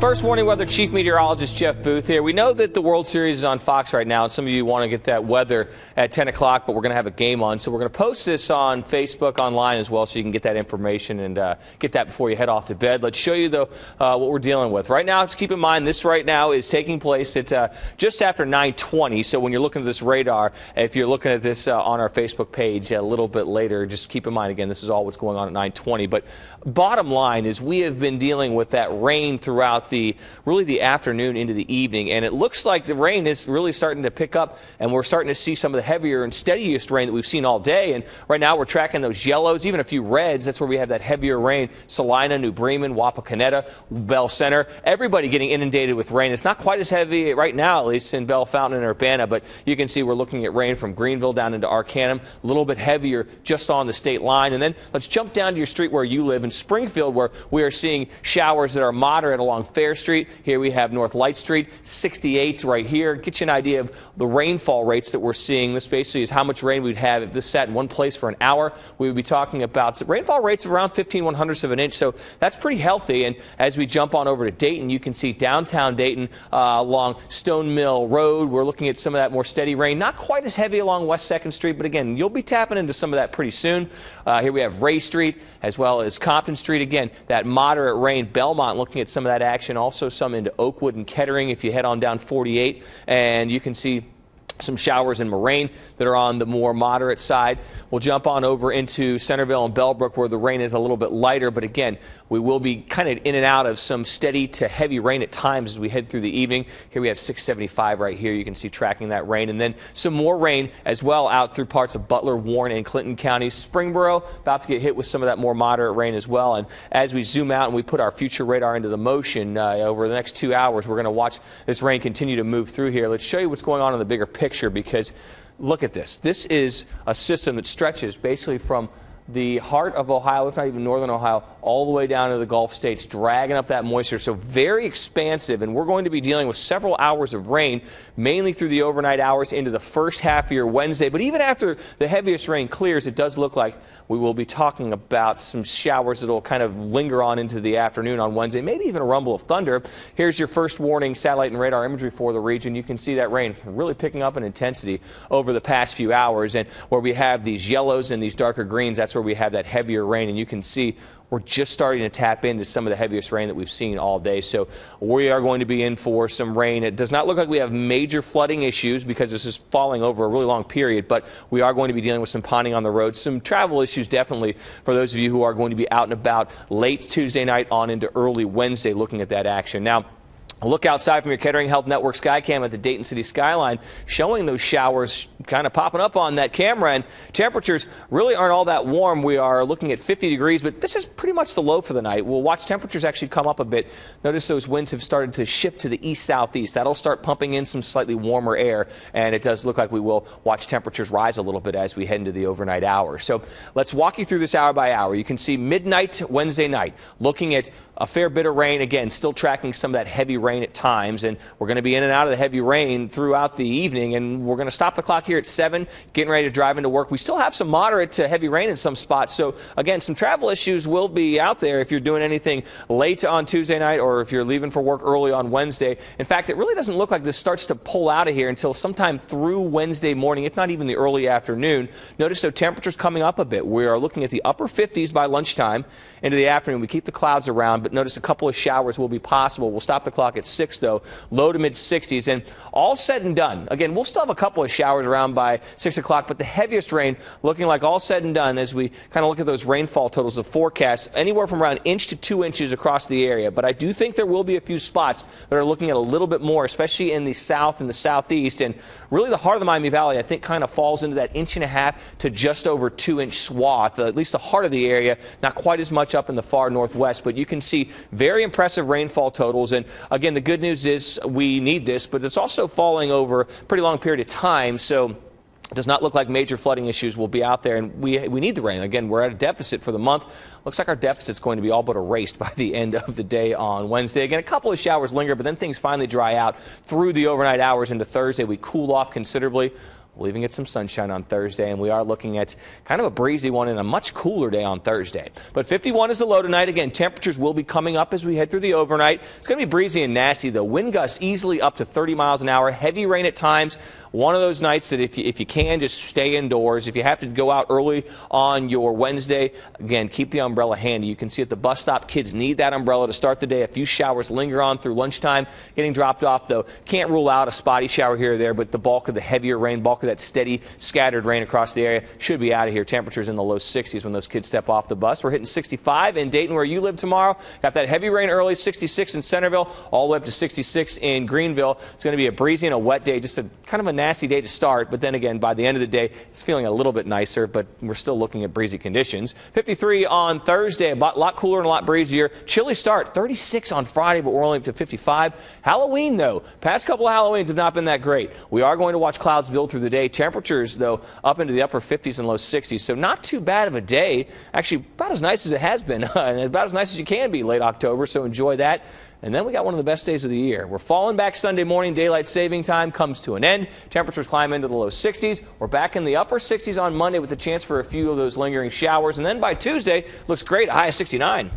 First warning weather chief meteorologist Jeff Booth here. We know that the World Series is on Fox right now, and some of you want to get that weather at 10 o'clock, but we're going to have a game on. So we're going to post this on Facebook online as well so you can get that information and uh, get that before you head off to bed. Let's show you, uh, what we're dealing with. Right now, just keep in mind this right now is taking place at uh, just after 920. So when you're looking at this radar, if you're looking at this uh, on our Facebook page a little bit later, just keep in mind, again, this is all what's going on at 920. But bottom line is we have been dealing with that rain throughout the really the afternoon into the evening, and it looks like the rain is really starting to pick up, and we're starting to see some of the heavier and steadiest rain that we've seen all day. And right now we're tracking those yellows, even a few reds. That's where we have that heavier rain. Celina, New Bremen, Wapakoneta, Belle Center, everybody getting inundated with rain. It's not quite as heavy right now, at least in Bellefontaine and Urbana, but you can see we're looking at rain from Greenville down into Arcanum, a little bit heavier just on the state line. And then let's jump down to your street where you live in Springfield, where we are seeing showers that are moderate along Fair Street. Here we have North Light Street, 68 right here. Get you an idea of the rainfall rates that we're seeing. This basically is how much rain we'd have if this sat in one place for an hour. We would be talking about rainfall rates of around 15 one hundredths of an inch. So that's pretty healthy. And as we jump on over to Dayton, you can see downtown Dayton uh, along Stone Mill Road. We're looking at some of that more steady rain. Not quite as heavy along West 2nd Street, but again, you'll be tapping into some of that pretty soon. Uh, here we have Ray Street as well as Compton Street. Again, that moderate rain. Belmont looking at some of that action also some into Oakwood and Kettering if you head on down 48. And you can see some showers in Moraine that are on the more moderate side. We'll jump on over into Centerville and Bellbrook where the rain is a little bit lighter, but again, we will be kind of in and out of some steady to heavy rain at times as we head through the evening. Here we have 675 right here. You can see tracking that rain. And then some more rain as well out through parts of Butler, Warren, and Clinton counties. Springboro about to get hit with some of that more moderate rain as well. And as we zoom out and we put our future radar into the motion uh, over the next two hours, we're going to watch this rain continue to move through here. Let's show you what's going on in the bigger picture picture because look at this. This is a system that stretches basically from the heart of Ohio, if not even northern Ohio, all the way down to the Gulf states, dragging up that moisture. So very expansive, and we're going to be dealing with several hours of rain, mainly through the overnight hours into the first half of your Wednesday. But even after the heaviest rain clears, it does look like we will be talking about some showers that will kind of linger on into the afternoon on Wednesday, maybe even a rumble of thunder. Here's your first warning satellite and radar imagery for the region. You can see that rain really picking up in intensity over the past few hours, and where we have these yellows and these darker greens, that's where where we have that heavier rain. And you can see we're just starting to tap into some of the heaviest rain that we've seen all day. So we are going to be in for some rain. It does not look like we have major flooding issues because this is falling over a really long period, but we are going to be dealing with some ponding on the road, some travel issues definitely for those of you who are going to be out and about late Tuesday night on into early Wednesday looking at that action. Now, Look outside from your Kettering Health Network Skycam at the Dayton City skyline, showing those showers kind of popping up on that camera. And temperatures really aren't all that warm. We are looking at 50 degrees, but this is pretty much the low for the night. We'll watch temperatures actually come up a bit. Notice those winds have started to shift to the east southeast. That'll start pumping in some slightly warmer air, and it does look like we will watch temperatures rise a little bit as we head into the overnight hours. So let's walk you through this hour by hour. You can see midnight Wednesday night, looking at a fair bit of rain. Again, still tracking some of that heavy rain rain at times, and we're going to be in and out of the heavy rain throughout the evening. And we're going to stop the clock here at 7, getting ready to drive into work. We still have some moderate to heavy rain in some spots. So, again, some travel issues will be out there if you're doing anything late on Tuesday night or if you're leaving for work early on Wednesday. In fact, it really doesn't look like this starts to pull out of here until sometime through Wednesday morning, if not even the early afternoon. Notice so temperatures coming up a bit. We are looking at the upper 50s by lunchtime into the afternoon. We keep the clouds around, but notice a couple of showers will be possible. We'll stop the clock at 6, though, low to mid 60s. And all said and done, again, we'll still have a couple of showers around by 6 o'clock, but the heaviest rain looking like all said and done as we kind of look at those rainfall totals of forecast, anywhere from around inch to two inches across the area. But I do think there will be a few spots that are looking at a little bit more, especially in the south and the southeast. And really, the heart of the Miami Valley, I think, kind of falls into that inch and a half to just over two inch swath, at least the heart of the area, not quite as much up in the far northwest. But you can see very impressive rainfall totals. And again, the good news news is we need this, but it's also falling over a pretty long period of time. So it does not look like major flooding issues will be out there, and we, we need the rain. Again, we're at a deficit for the month. Looks like our deficit's going to be all but erased by the end of the day on Wednesday. Again, a couple of showers linger, but then things finally dry out through the overnight hours into Thursday. We cool off considerably. We'll even get some sunshine on Thursday, and we are looking at kind of a breezy one and a much cooler day on Thursday. But 51 is the low tonight. Again, temperatures will be coming up as we head through the overnight. It's going to be breezy and nasty, though. Wind gusts easily up to 30 miles an hour. Heavy rain at times. One of those nights that if you, if you can, just stay indoors. If you have to go out early on your Wednesday, again, keep the umbrella handy. You can see at the bus stop, kids need that umbrella to start the day. A few showers linger on through lunchtime, getting dropped off, though. Can't rule out a spotty shower here or there, but the bulk of the heavier rain, bulk of that steady, scattered rain across the area should be out of here. Temperatures in the low 60s when those kids step off the bus. We're hitting 65 in Dayton, where you live tomorrow. Got that heavy rain early, 66 in Centerville, all the way up to 66 in Greenville. It's going to be a breezy and a wet day, just a kind of a nasty day to start. But then again, by the end of the day, it's feeling a little bit nicer, but we're still looking at breezy conditions. 53 on Thursday, a lot cooler and a lot breezier. Chilly start, 36 on Friday, but we're only up to 55. Halloween, though, past couple of Halloweens have not been that great. We are going to watch clouds build through the day. Temperatures, though, up into the upper 50s and low 60s. So not too bad of a day. Actually, about as nice as it has been, and about as nice as you can be late October. So enjoy that. And then we got one of the best days of the year. We're falling back Sunday morning. Daylight saving time comes to an end. Temperatures climb into the low 60s. We're back in the upper 60s on Monday with a chance for a few of those lingering showers. And then by Tuesday, looks great, a high of 69.